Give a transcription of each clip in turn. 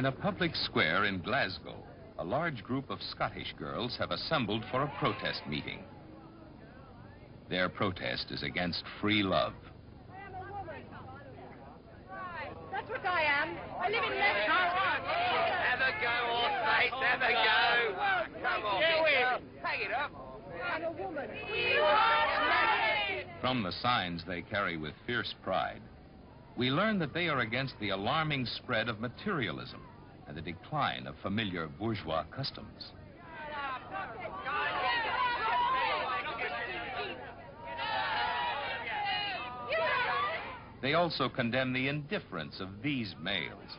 In a public square in Glasgow, a large group of Scottish girls have assembled for a protest meeting. Their protest is against free love. That's what I am. I live in Leicester. Have a go, old mate, have a go. Come on, Yeah, girl. Hang it up. I'm a woman. From the signs they carry with fierce pride, we learn that they are against the alarming spread of materialism and the decline of familiar bourgeois customs. They also condemn the indifference of these males,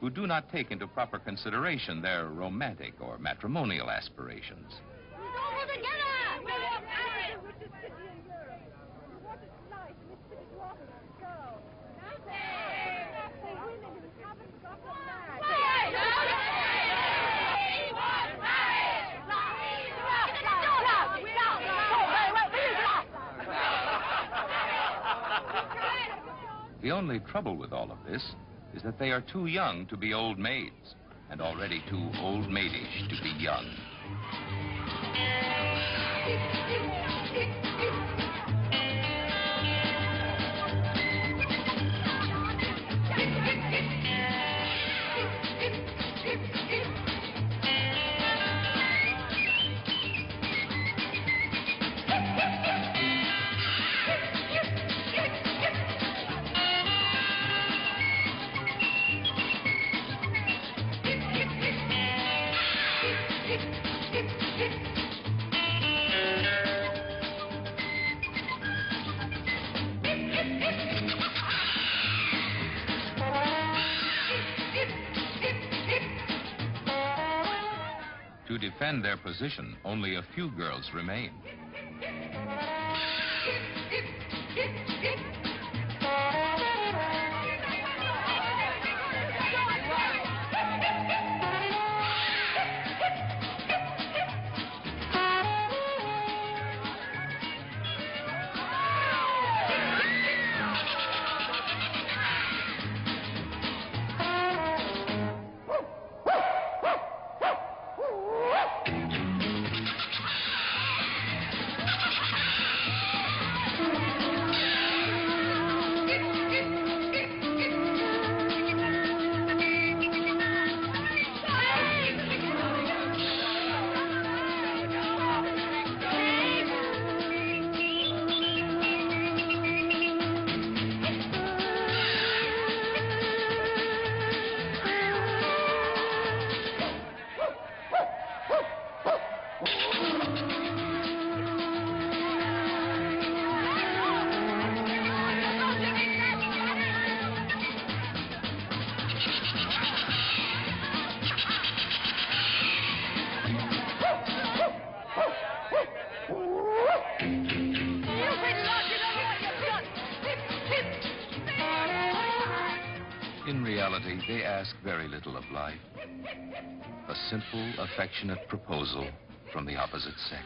who do not take into proper consideration their romantic or matrimonial aspirations. The only trouble with all of this is that they are too young to be old maids, and already too old maidish to be young. To defend their position, only a few girls remain. In reality, they ask very little of life. A simple, affectionate proposal from the opposite sex.